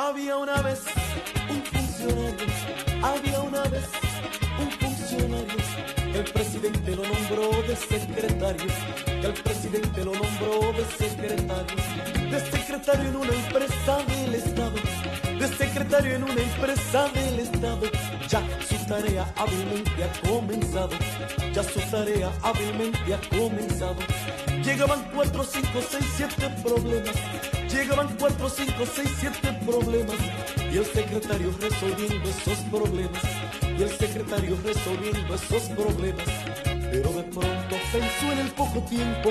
Había una vez un funcionario, había una vez un funcionario, el presidente lo nombró de secretario, el presidente lo nombró de secretario, de secretario en una empresa del Estado, de secretario en una empresa del Estado, ya tarea hábilmente ha comenzado, ya su tarea hábilmente ha comenzado. Llegaban cuatro, cinco, seis, siete problemas Llegaban cuatro, cinco, seis, siete problemas y el secretario resolviendo esos problemas y el secretario resolviendo esos problemas. Pero de pronto pensó en el poco tiempo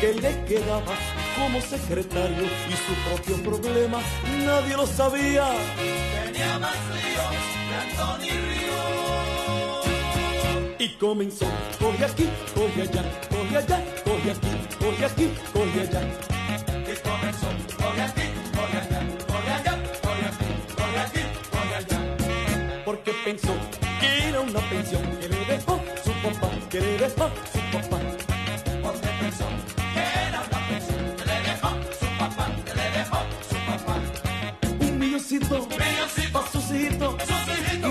que le quedaba como secretario y su propio problema nadie lo sabía. Tenía más líos que Antonio Río. Y comenzó, coge aquí, coge allá, coge allá, coge aquí, coge aquí, coge allá porque pensó que era una pensión que le dejó su papá, que le dejó su papá. Porque pensó que era una pensión que le dejó su papá, que le dejó su papá. Un milloncito, para sus hijitos,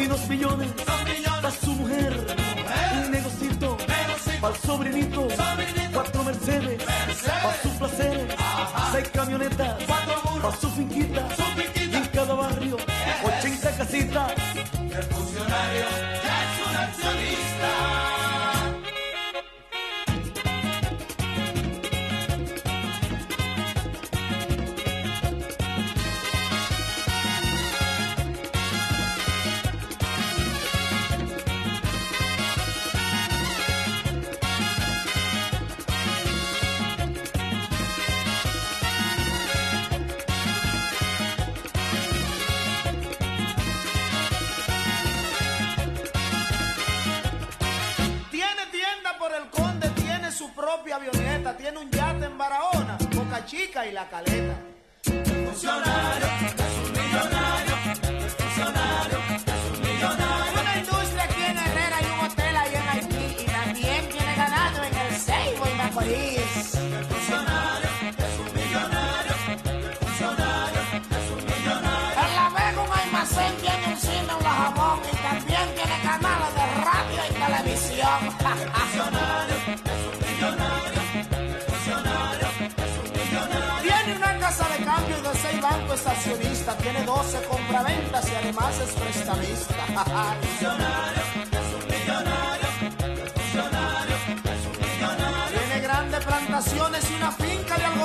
y dos millones, para su sobrinito, cuatro Mercedes, para sus placeres, seis camionetas, para su finquita, avioneta, tiene un yate en Barahona, Boca Chica y La Caleta. Cambio y de seis bancos estacionistas, tiene 12 compraventas y además es prestamista. Funcionario es un millonario, el funcionario es un millonario. Tiene grandes plantaciones y una finca de algodón.